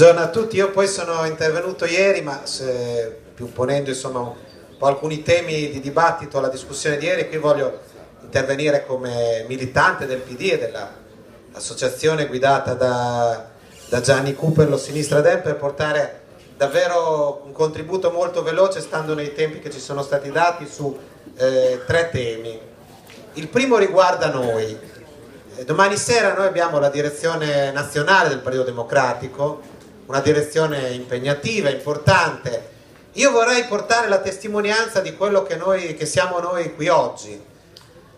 Buongiorno a tutti, io poi sono intervenuto ieri, ma se, più ponendo insomma, un po' alcuni temi di dibattito alla discussione di ieri, qui voglio intervenire come militante del PD e dell'associazione guidata da, da Gianni Cooper, lo Sinistra Dem, per portare davvero un contributo molto veloce, stando nei tempi che ci sono stati dati, su eh, tre temi. Il primo riguarda noi. Eh, domani sera noi abbiamo la direzione nazionale del Partito Democratico, una direzione impegnativa, importante. Io vorrei portare la testimonianza di quello che, noi, che siamo noi qui oggi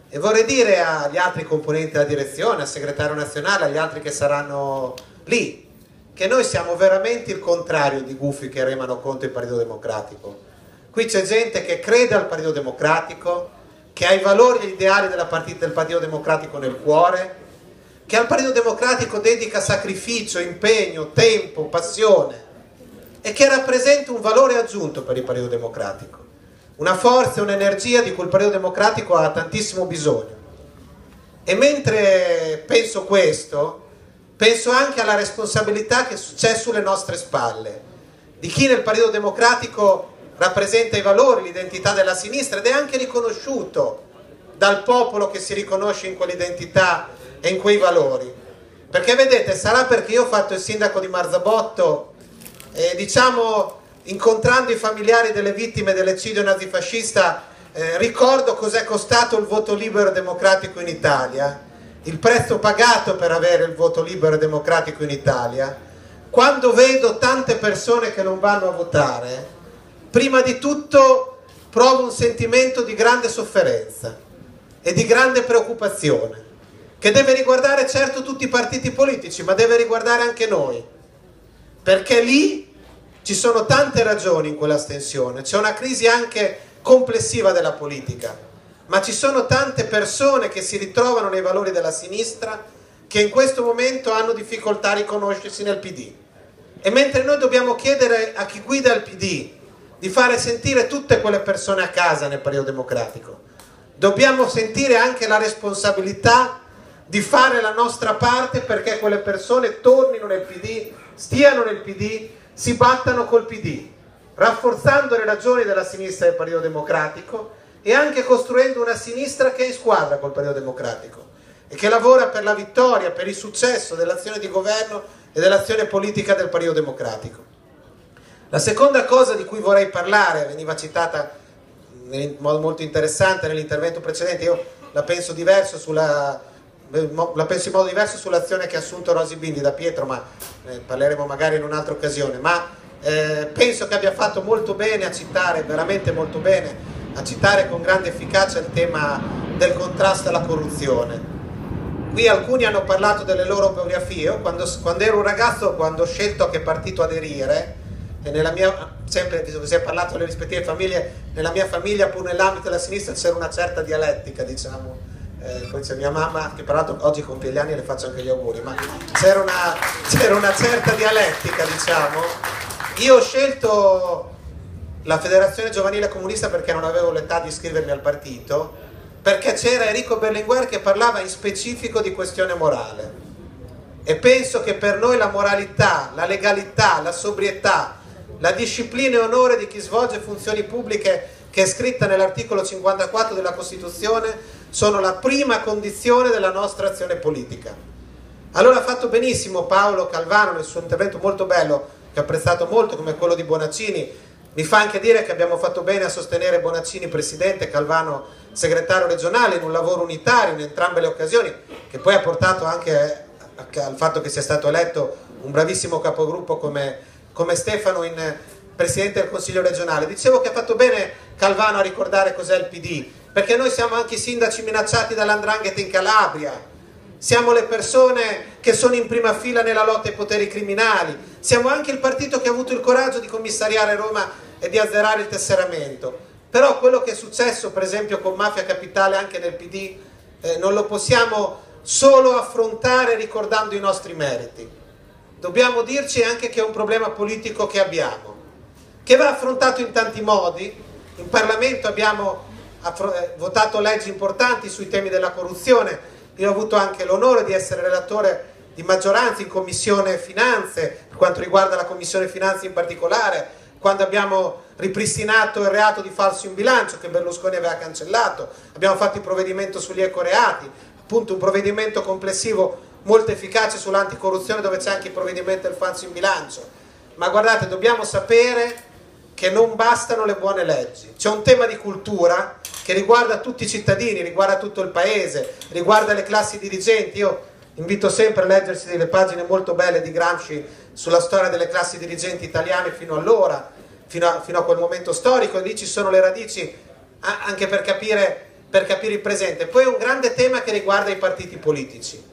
e vorrei dire agli altri componenti della direzione, al segretario nazionale, agli altri che saranno lì, che noi siamo veramente il contrario di gufi che remano contro il Partito Democratico. Qui c'è gente che crede al Partito Democratico, che ha i valori e gli ideali partita, del Partito Democratico nel cuore, che al Partito Democratico dedica sacrificio, impegno, tempo, passione e che rappresenta un valore aggiunto per il Partito Democratico, una forza e un'energia di cui il Partito Democratico ha tantissimo bisogno. E mentre penso questo, penso anche alla responsabilità che c'è sulle nostre spalle, di chi nel Partito Democratico rappresenta i valori, l'identità della sinistra ed è anche riconosciuto dal popolo che si riconosce in quell'identità e in quei valori. Perché vedete, sarà perché io ho fatto il sindaco di Marzabotto e diciamo incontrando i familiari delle vittime dell'eccidio nazifascista eh, ricordo cos'è costato il voto libero e democratico in Italia, il prezzo pagato per avere il voto libero e democratico in Italia. Quando vedo tante persone che non vanno a votare, prima di tutto provo un sentimento di grande sofferenza e di grande preoccupazione che deve riguardare certo tutti i partiti politici, ma deve riguardare anche noi, perché lì ci sono tante ragioni in quell'astensione, c'è una crisi anche complessiva della politica, ma ci sono tante persone che si ritrovano nei valori della sinistra che in questo momento hanno difficoltà a riconoscersi nel PD. E mentre noi dobbiamo chiedere a chi guida il PD di fare sentire tutte quelle persone a casa nel periodo democratico, dobbiamo sentire anche la responsabilità di fare la nostra parte perché quelle persone tornino nel PD, stiano nel PD, si battano col PD, rafforzando le ragioni della sinistra del Partito Democratico e anche costruendo una sinistra che è in squadra col Partito Democratico e che lavora per la vittoria, per il successo dell'azione di governo e dell'azione politica del Partito Democratico. La seconda cosa di cui vorrei parlare, veniva citata in modo molto interessante nell'intervento precedente, io la penso diverso sulla la penso in modo diverso sull'azione che ha assunto Rosy Bindi da Pietro, ma eh, parleremo magari in un'altra occasione, ma eh, penso che abbia fatto molto bene a citare, veramente molto bene, a citare con grande efficacia il tema del contrasto alla corruzione. Qui alcuni hanno parlato delle loro biografie, io quando, quando ero un ragazzo, quando ho scelto a che partito aderire, nella mia, sempre visto che si è parlato delle rispettive famiglie, nella mia famiglia pur nell'ambito della sinistra c'era una certa dialettica, diciamo, eh, poi c'è mia mamma che peraltro oggi compie gli anni e le faccio anche gli auguri, ma c'era una, c'era una certa dialettica diciamo. Io ho scelto la federazione giovanile comunista perché non avevo l'età di iscrivermi al partito, perché c'era Enrico Berlinguer che parlava in specifico di questione morale. E penso che per noi la moralità, la legalità, la sobrietà, la disciplina e onore di chi svolge funzioni pubbliche che è scritta nell'articolo 54 della Costituzione sono la prima condizione della nostra azione politica. Allora ha fatto benissimo Paolo Calvano nel suo intervento molto bello, che ho apprezzato molto come quello di Bonaccini, mi fa anche dire che abbiamo fatto bene a sostenere Bonaccini presidente, Calvano segretario regionale in un lavoro unitario in entrambe le occasioni, che poi ha portato anche al fatto che sia stato eletto un bravissimo capogruppo come, come Stefano in presidente del Consiglio regionale. Dicevo che ha fatto bene Calvano a ricordare cos'è il PD, perché noi siamo anche i sindaci minacciati dall'andrangheta in Calabria, siamo le persone che sono in prima fila nella lotta ai poteri criminali, siamo anche il partito che ha avuto il coraggio di commissariare Roma e di azzerare il tesseramento. Però quello che è successo per esempio con Mafia Capitale anche nel PD eh, non lo possiamo solo affrontare ricordando i nostri meriti. Dobbiamo dirci anche che è un problema politico che abbiamo, che va affrontato in tanti modi. In Parlamento abbiamo eh, votato leggi importanti sui temi della corruzione. Io ho avuto anche l'onore di essere relatore di maggioranza in Commissione Finanze, per quanto riguarda la Commissione Finanze in particolare, quando abbiamo ripristinato il reato di falso in bilancio che Berlusconi aveva cancellato, abbiamo fatto il provvedimento sugli ecoreati, appunto un provvedimento complessivo molto efficace sull'anticorruzione dove c'è anche il provvedimento del falso in bilancio. Ma guardate, dobbiamo sapere che non bastano le buone leggi. C'è un tema di cultura che riguarda tutti i cittadini, riguarda tutto il paese, riguarda le classi dirigenti. Io invito sempre a leggersi delle pagine molto belle di Gramsci sulla storia delle classi dirigenti italiane fino allora, fino a, fino a quel momento storico, e lì ci sono le radici anche per capire, per capire il presente. Poi un grande tema che riguarda i partiti politici.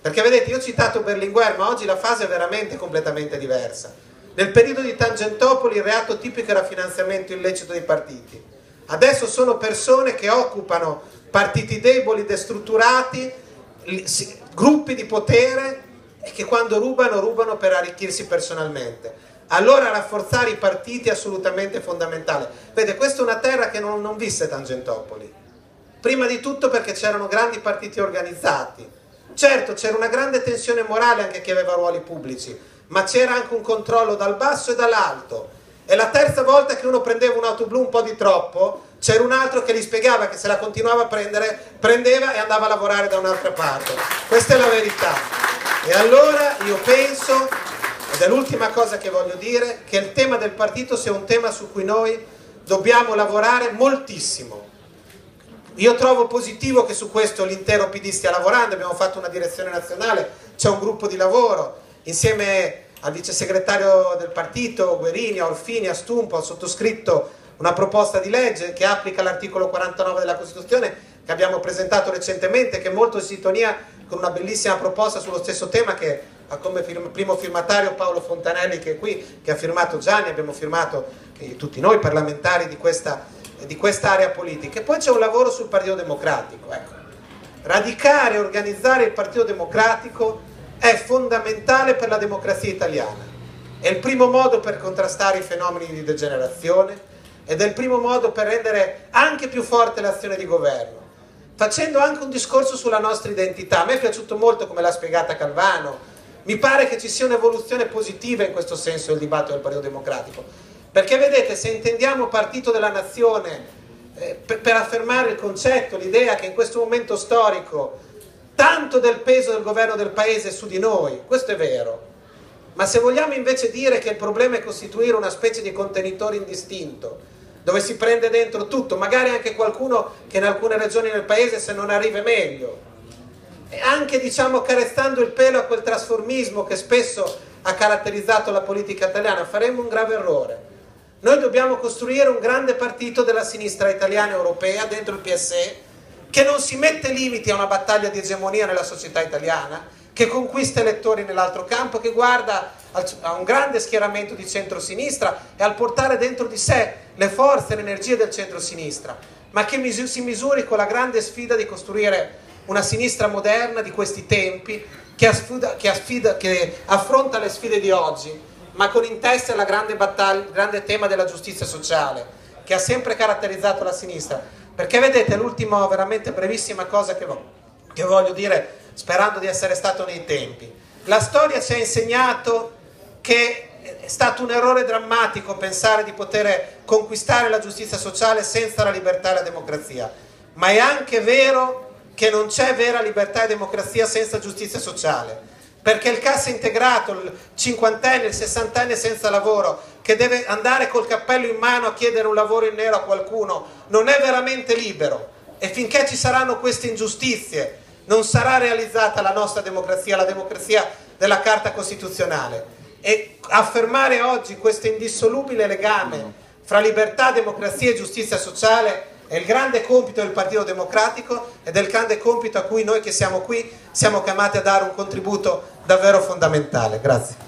Perché vedete, io ho citato Berlinguer, ma oggi la fase è veramente completamente diversa. Nel periodo di Tangentopoli il reato tipico era finanziamento illecito dei partiti. Adesso sono persone che occupano partiti deboli, destrutturati, gruppi di potere e che quando rubano, rubano per arricchirsi personalmente. Allora rafforzare i partiti è assolutamente fondamentale. Vede, questa è una terra che non, non visse Tangentopoli. Prima di tutto perché c'erano grandi partiti organizzati, Certo, c'era una grande tensione morale anche chi aveva ruoli pubblici, ma c'era anche un controllo dal basso e dall'alto. E la terza volta che uno prendeva un'auto blu un po' di troppo, c'era un altro che gli spiegava che se la continuava a prendere, prendeva e andava a lavorare da un'altra parte. Questa è la verità. E allora io penso, ed è l'ultima cosa che voglio dire, che il tema del partito sia un tema su cui noi dobbiamo lavorare moltissimo io trovo positivo che su questo l'intero PD stia lavorando, abbiamo fatto una direzione nazionale, c'è un gruppo di lavoro, insieme al vice segretario del partito, Guerini, a Orfini, a Stumpo, ha sottoscritto una proposta di legge che applica l'articolo 49 della Costituzione che abbiamo presentato recentemente, che è molto in sintonia con una bellissima proposta sullo stesso tema che ha come primo firmatario Paolo Fontanelli che è qui, che ha firmato Gianni, abbiamo firmato tutti noi parlamentari di questa di quest'area politica. E poi c'è un lavoro sul Partito Democratico. Ecco. Radicare e organizzare il Partito Democratico è fondamentale per la democrazia italiana. È il primo modo per contrastare i fenomeni di degenerazione ed è il primo modo per rendere anche più forte l'azione di governo, facendo anche un discorso sulla nostra identità. A me è piaciuto molto come l'ha spiegata Calvano, mi pare che ci sia un'evoluzione positiva in questo senso del dibattito del Partito Democratico perché vedete, se intendiamo partito della nazione eh, per, per affermare il concetto, l'idea che in questo momento storico tanto del peso del governo del paese su di noi, questo è vero. Ma se vogliamo invece dire che il problema è costituire una specie di contenitore indistinto, dove si prende dentro tutto, magari anche qualcuno che in alcune regioni del paese se non arriva meglio, e anche diciamo carezzando il pelo a quel trasformismo che spesso ha caratterizzato la politica italiana, faremmo un grave errore. Noi dobbiamo costruire un grande partito della sinistra italiana europea dentro il PSE che non si mette limiti a una battaglia di egemonia nella società italiana, che conquista elettori nell'altro campo, che guarda a un grande schieramento di centrosinistra e al portare dentro di sé le forze e le energie del centrosinistra, ma che si misuri con la grande sfida di costruire una sinistra moderna di questi tempi che, affida, che, affida, che affronta le sfide di oggi ma con in testa il grande tema della giustizia sociale, che ha sempre caratterizzato la sinistra. Perché vedete, l'ultima veramente brevissima cosa che, che voglio dire, sperando di essere stato nei tempi. La storia ci ha insegnato che è stato un errore drammatico pensare di poter conquistare la giustizia sociale senza la libertà e la democrazia, ma è anche vero che non c'è vera libertà e democrazia senza giustizia sociale perché il cassa integrato, il cinquantenne, il sessantenne senza lavoro, che deve andare col cappello in mano a chiedere un lavoro in nero a qualcuno, non è veramente libero. E finché ci saranno queste ingiustizie, non sarà realizzata la nostra democrazia, la democrazia della Carta Costituzionale. E affermare oggi questo indissolubile legame fra libertà, democrazia e giustizia sociale è il grande compito del Partito Democratico ed è il grande compito a cui noi che siamo qui siamo chiamati a dare un contributo davvero fondamentale. Grazie.